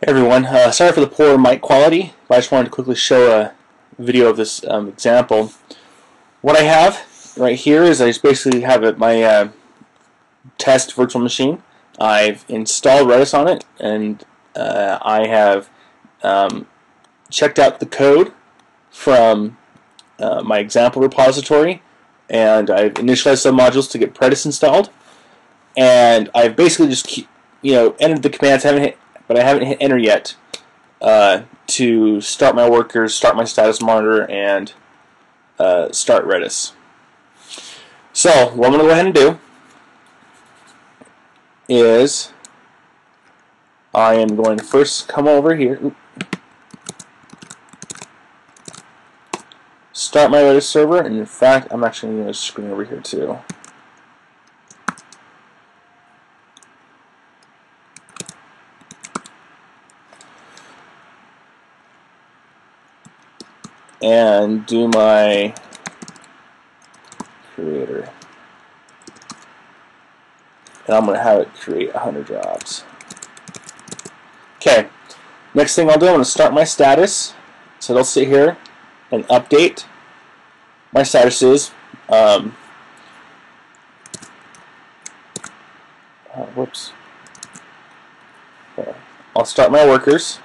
Everyone, uh, sorry for the poor mic quality, but I just wanted to quickly show a video of this um, example. What I have right here is I just basically have it, my uh, test virtual machine. I've installed Redis on it, and uh, I have um, checked out the code from uh, my example repository, and I've initialized some modules to get Predis installed, and I've basically just you know entered the commands. haven't hit but I haven't hit enter yet uh, to start my workers, start my status monitor, and uh, start Redis. So what I'm going to go ahead and do is I am going to first come over here, start my Redis server, and in fact I'm actually going to screen over here too. And do my creator. And I'm going to have it create 100 jobs. Okay, next thing I'll do, I'm going to start my status. So it'll sit here and update. My status is, um, uh, whoops. I'll start my workers.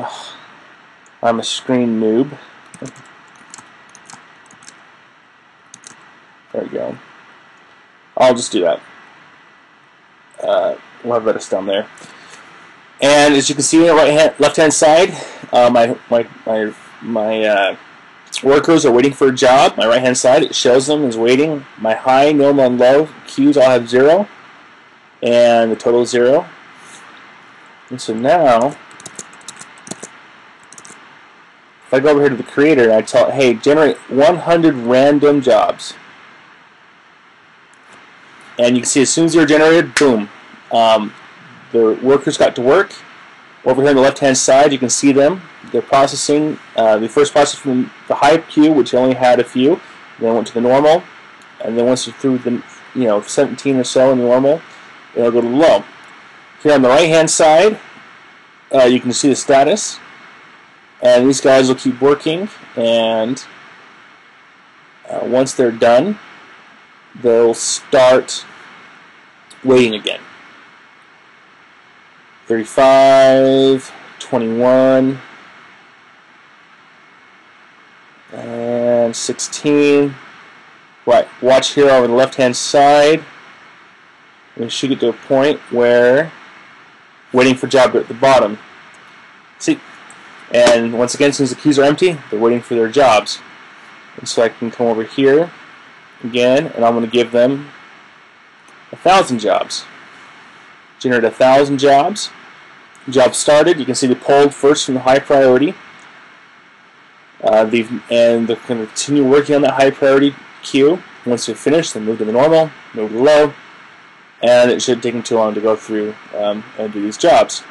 Ugh. I'm a screen noob. There we go. I'll just do that. Uh, we'll have Redis down there. And as you can see on the right hand, left hand side, uh, my my my my uh, workers are waiting for a job. My right hand side it shows them is waiting. My high, normal, and low queues all have zero, and the total is zero. And so now if I go over here to the creator and I tell it, hey, generate 100 random jobs. And you can see as soon as they're generated, boom, um, the workers got to work. Over here on the left-hand side, you can see them. They're processing. Uh, the first process from the high queue, which only had a few, then went to the normal, and then once you're through the, you know, 17 or so in normal, it'll go to low. Here on the right-hand side, uh, you can see the status. And these guys will keep working, and uh, once they're done, they'll start waiting again. 35, 21, and 16. Right, watch here over the left-hand side. We should get to a point where waiting for job at the bottom. See, and once again, since the keys are empty, they're waiting for their jobs. And so I can come over here again, and I'm going to give them a thousand jobs. Generate a thousand jobs. Job started. You can see they pulled first from the high priority. Uh, and they're going to continue working on that high priority queue. Once they're finished, they move to the normal, move to the low, and it shouldn't take them too long to go through um, and do these jobs.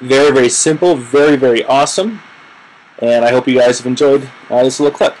Very, very simple, very, very awesome. And I hope you guys have enjoyed uh, this little clip.